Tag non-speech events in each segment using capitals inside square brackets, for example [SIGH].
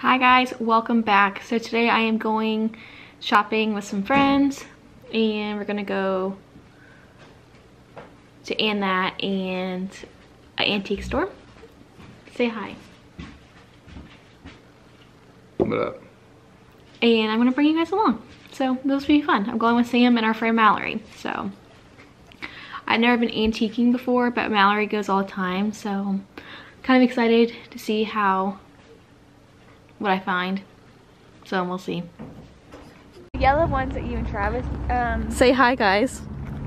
Hi guys, welcome back. So today I am going shopping with some friends and we're gonna go to and that and an antique store. Say hi. What up? And I'm gonna bring you guys along. So this will be fun. I'm going with Sam and our friend Mallory. So I've never been antiquing before, but Mallory goes all the time. So kind of excited to see how, what I find. So we'll see. The yellow ones that you and Travis, um, Say hi guys.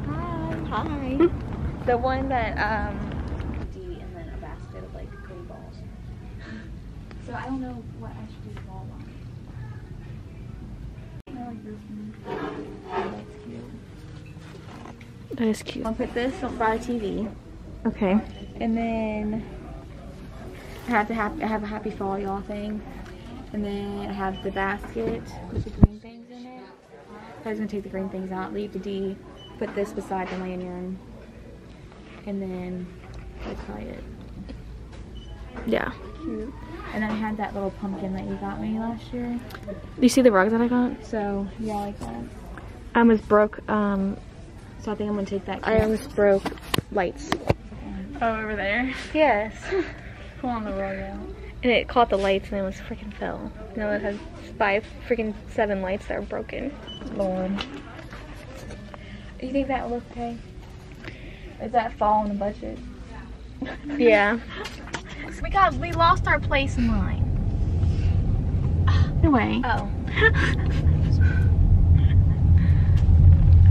hi, hi. [LAUGHS] the one that, um, D and then a basket of like green balls. [LAUGHS] So I don't know what I should do with all one. I like this one. That's cute. That is cute. I'll put this on by TV, Okay. and then I have to have I have a happy fall y'all thing, and then I have the basket with the green things in it. I was gonna take the green things out, leave the D, put this beside the lanyard, and then that's probably it. Yeah. Cute. And then I had that little pumpkin that you got me last year. Do you see the rug that I got? So yeah, I like that. I almost broke, um, So I think I'm gonna take that. I kit. almost broke lights. Oh, over there. Yes. [LAUGHS] Pull on the rug out. And it caught the lights and it was freaking fell. Now it has five freaking seven lights that are broken. Lord. You think that will look okay? Is that fall in the budget? [LAUGHS] Yeah. [LAUGHS] we got we lost our place in line. No way. Oh.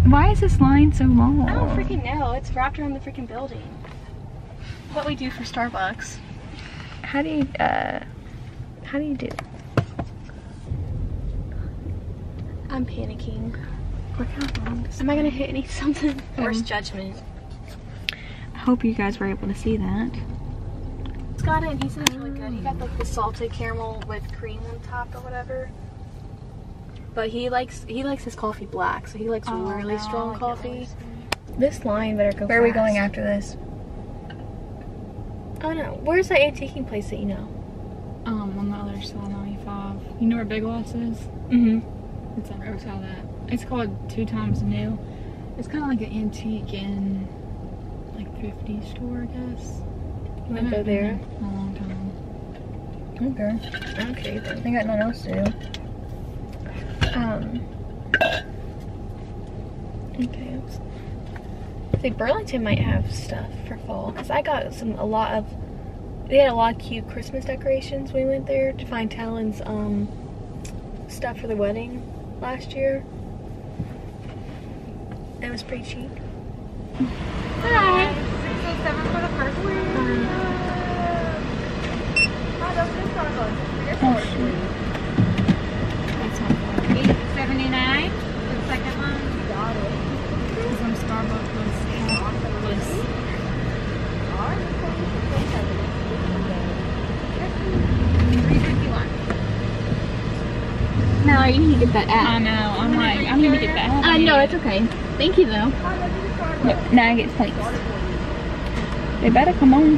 Why is this line so long? I don't freaking know. It's wrapped around the freaking building. What we do for Starbucks. How do you, uh, How do you do? I'm panicking. look how long this Am I gonna hit any something? [LAUGHS] Worst judgment. I hope you guys were able to see that. He's got it and he said it's really good. He got like the salted caramel with cream on top or whatever. But he likes he likes his coffee black, so he likes Oh, really no, strong I coffee. This line better go Where are we going after this? Oh no, where's that antiquing place that you know? Um, on the other side of 95. You know where Big Lots is? Mm-hmm. It's on the other side of that. It's called Two Times New. It's kind of like an antique and like thrifty store, I guess. You I wanna go there? in a long time. Okay. Okay then. I think I got nothing else to do. Um. Okay. I think Burlington might have stuff for fall because I got some a lot of they had a lot of cute Christmas decorations we went there to find Talon's um, stuff for the wedding last year. It was pretty cheap. Hi. 607 for the first. Oh. That's not 879. No, you need to get that I know. I'm like, I need to get that. I know it's okay. Thank you though. Now I get points. They better come on.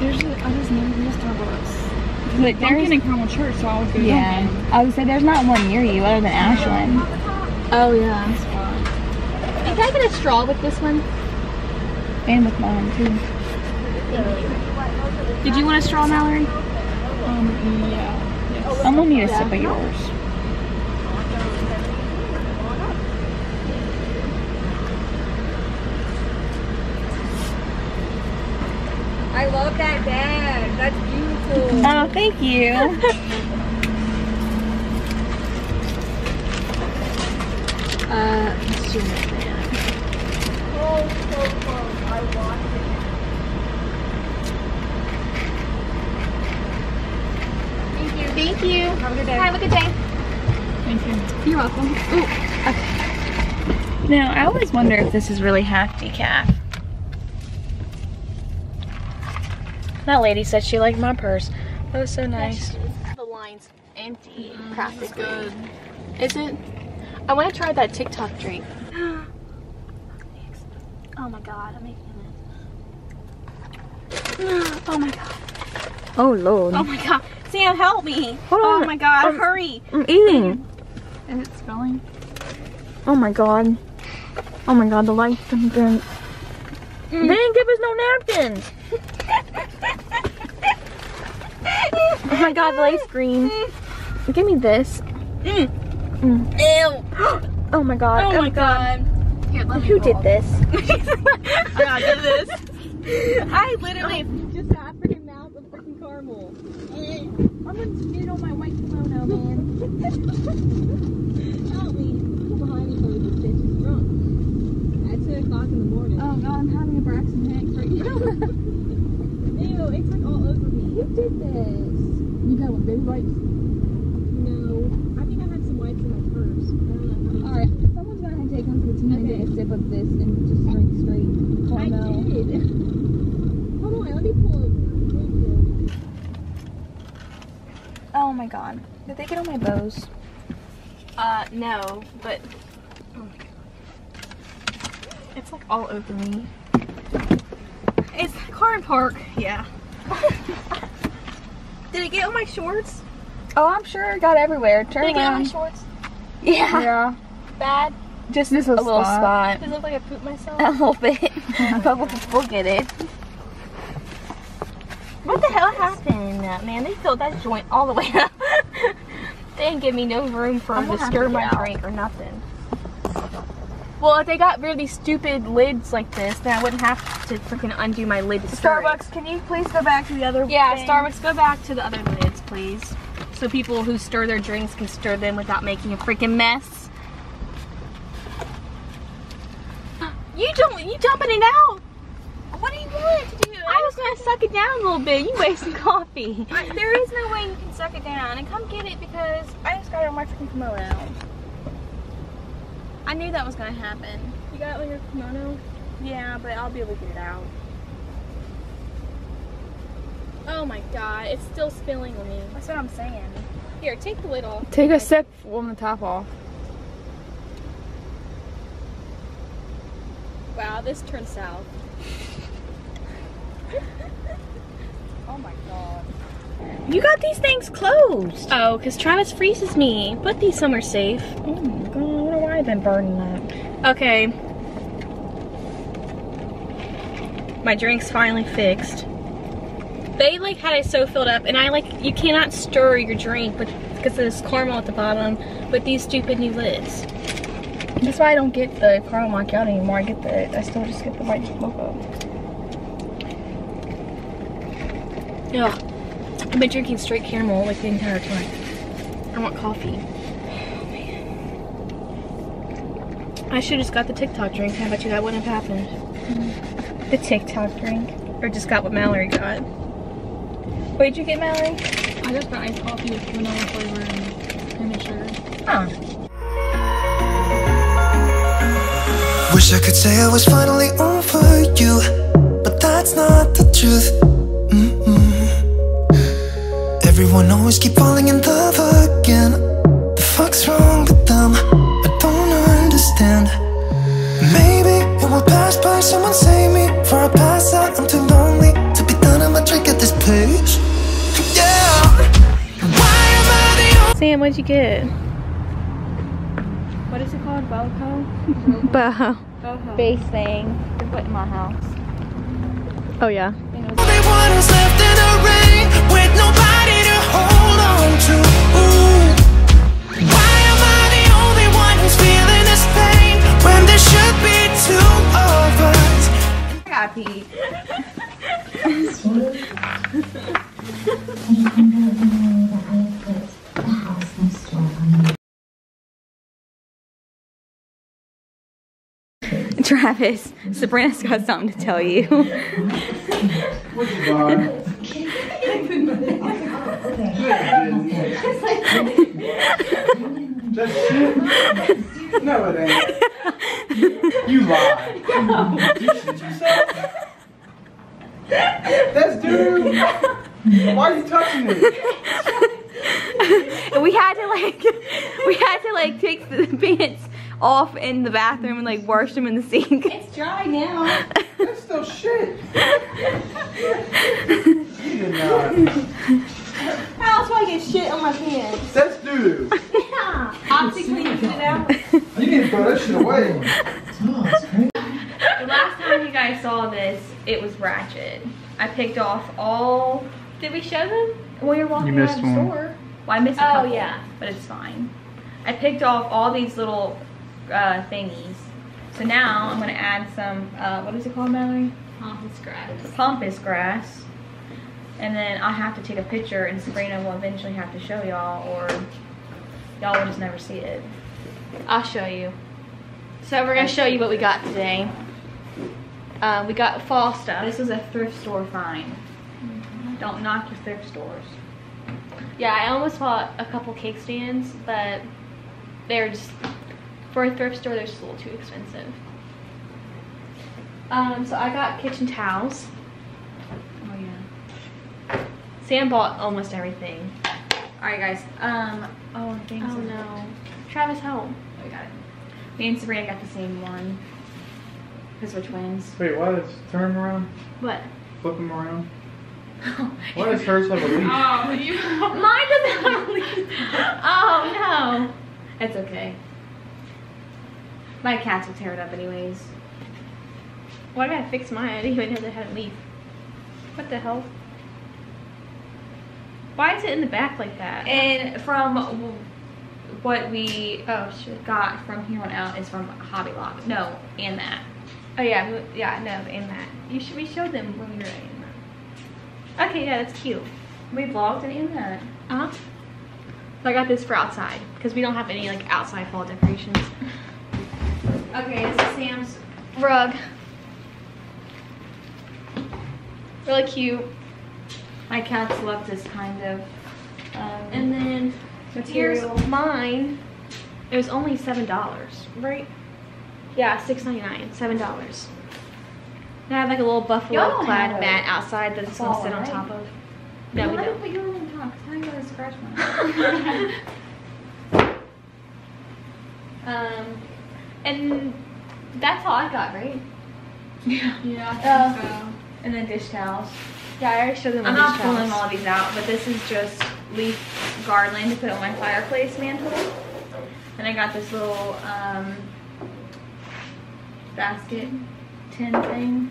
There's a, I just never been to Starbucks. But Dunkin' there's, and Carmel Church, so I would go yeah. Dunkin'. I would say there's not one near you other than Ashland. Oh yeah. And can I get a straw with this one? And with mine too. Did you want a straw, Mallory? Um, yeah. Yes. I'm gonna need a sip of yours. I love that bag. That's beautiful. Oh, thank you. [LAUGHS] Uh, let's do that man. Oh, so close. I want it. Thank you. Thank you. Have a good day. Have a good day. Thank you. You're welcome. Ooh, now, I always wonder if this is really half decaf. That lady said she liked my purse. That was so nice. The line's empty, It's practically. good. Is it? I want to try that TikTok drink. [GASPS] oh my god, I'm making it. [GASPS] Oh my god. Oh lord. Oh my god. Sam, help me. Hold Oh on. my god, Um, hurry. I'm eating. Is it spilling? Oh my god. Oh my god, the lights didn't good. They didn't give us no napkins. Oh my god, the ice cream. Give me this. Mm. Mm. Ew. [GASPS] Oh my god. Oh my god. Here, let Who roll. [LAUGHS] did this? I gotta do this. I literally just got freaking mouth of freaking caramel. I'm gonna spit on my white kimono, man. Help me. Come behind me so this bitch is drunk. At 2 o'clock in the morning. Oh god, I'm having a Braxton Hicks right now. Ew, it's like all over me. Who did this? you got one baby wipes? No. I think I had some wipes in my purse. I don't know. Alright, someone's gonna have to take home to the team and get a sip of this and just drink straight. I did. [LAUGHS] Hold on, let me pull over. Thank you. Oh my god. Did they get on my bows? Uh, no, but oh my god. it's like all over me. It's car park, yeah. [LAUGHS] Did it get on my shorts? Oh, I'm sure it got everywhere. Turn Did it get on my around. shorts? Yeah. [LAUGHS] Yeah. Bad. Just This a little little spot. spot. Does it look like I pooped myself? [LAUGHS] A little bit. but we'll, we'll get it. What the hell happened? Man, they filled that joint all the way up. they didn't give me no room for I'm to stir my out. drink or nothing. Well, if they got really stupid lids like this, then I wouldn't have to freaking undo my lid to stir it. Starbucks, can you please go back to the other Yeah, thing? Starbucks, go back to the other lids, please. So people who stir their drinks can stir them without making a freaking mess. [GASPS] You don't, you dumping it out. What do you want to do? I was gonna suck it down a little bit. You wasting coffee. I- there is no way you can suck it down. And come get it because I just got it on my freaking kimono. I knew that was gonna happen. You got your kimono? Yeah, but I'll be able to get it out. Oh my god, it's still spilling on me. That's what I'm saying. Here, take the lid off. Take a sip from the top off. Wow, this turned south. [LAUGHS] Oh my god. You got these things closed. Oh, because Travis freezes me. Put these somewhere safe. Oh my god, have been burning up. Okay. My drink's finally fixed. They like had it so filled up, and I like you cannot stir your drink, but because there's caramel at the bottom with these stupid new lids. That's why I don't get the caramel macchiato anymore. I get the, I still just get the white mocha. Ugh. I've been drinking straight caramel like the entire time. I want coffee. I should have just got the TikTok drink. I bet you that wouldn't have happened. The TikTok drink. Or just got what Mallory got. What did you get, Mallory? I just got iced coffee with vanilla flavor and cream and sugar. Huh. Wish I could say I was finally over you, but that's not the truth. Mm-mm. Everyone always keep falling in love again. Me for I pass out. I'm too lonely to be done. I'm a drink at this place. Yeah. Why am I the only Sam, what'd you get? What is it called? Boho? Boho. Base thing. They put in my house. Oh yeah. Only one who's left in the rain with nobody to hold on to. Ooh. Why am I the only one who's feeling this pain when there should be two of us? I gotta. [LAUGHS] Travis, Sabrina's got something to tell you. No, it ain't. [LAUGHS] You lie. You shit yourself. That's dude. Why are you touching me? [LAUGHS] we had to like, [LAUGHS] we had to like take the pants off in the bathroom and like wash them in the sink. It's dry now. That's still shit. you did not. How else do I get shit on my pants? That's doo doo. Optic cleans it out. You need to throw that shit away. [LAUGHS] The last time you guys saw this, it was Ratchet. I picked off all. Did we show them? Well, you're walking You out missed of the one. store. Well, I missed a Oh, couple. yeah. But it's fine. I picked off all these little uh, thingies. So now I'm gonna add some. Uh, what is it called, Mallory? Pampas grass. Pampas grass. And then I'll have to take a picture, and Sabrina will eventually have to show y'all, or y'all will just never see it. I'll show you. So we're gonna show you what we got today. Uh, we got fall stuff. This was a thrift store find. Don't knock your thrift stores. Yeah, I almost bought a couple cake stands, but they're just for a thrift store. They're just a little too expensive. Um, so I got kitchen towels. Oh yeah. Sam bought almost everything. Alright guys. Um oh I think Oh no, Travis, home. We got it. Me and Sabrina got the same one. Because we're twins. Wait, why does them around? What? Flip them around? [LAUGHS] Why does hers have a leaf? Oh, you. Mine doesn't have a leaf. Oh no. It's okay. My cats will tear it up anyways. Why did I fix mine? I didn't even know they had a leaf. What the hell? Why is it in the back like that? And from w- what we oh shit. got from here on out is from Hobby Lobby. No, and that. Oh yeah, yeah, no, and that. You should. We showed them when we were in that. Okay, yeah, that's cute. We vlogged and in that. Uh huh. So I got this for outside because we don't have any like outside fall decorations. Okay, this is Sam's rug. Really cute. My cats love this kind of um, And then here's material. mine. It was only seven dollars, right? Yeah, six ninety nine, seven dollars. And I have like a little buffalo plaid mat outside that it's gonna sit on right? top of. No, we don't. put yours on top. you gonna scratch mine? [LAUGHS] [LAUGHS] Um, and that's all I got, right? Yeah, [LAUGHS] I Uh, so. and then dish towels. Yeah, I already showed them. I'm not pulling all these out, but this is just leaf garland to put on my fireplace mantle. And I got this little um, basket tin thing.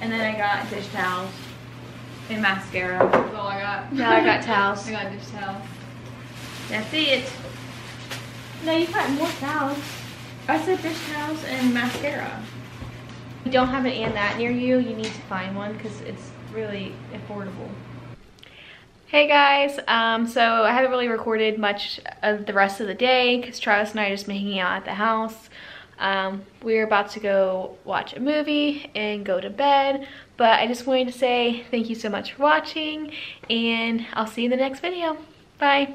And then I got dish towels and mascara. That's all I got. No, I got towels. [LAUGHS] I got dish towels. That's it. No, you got more towels. I said dish towels and mascara. If you don't have an and that near you, you need to find one because it's really affordable. Hey guys, um, so I haven't really recorded much of the rest of the day because Travis and I just been hanging out at the house. Um, we're about to go watch a movie and go to bed, but I just wanted to say thank you so much for watching and I'll see you in the next video. Bye.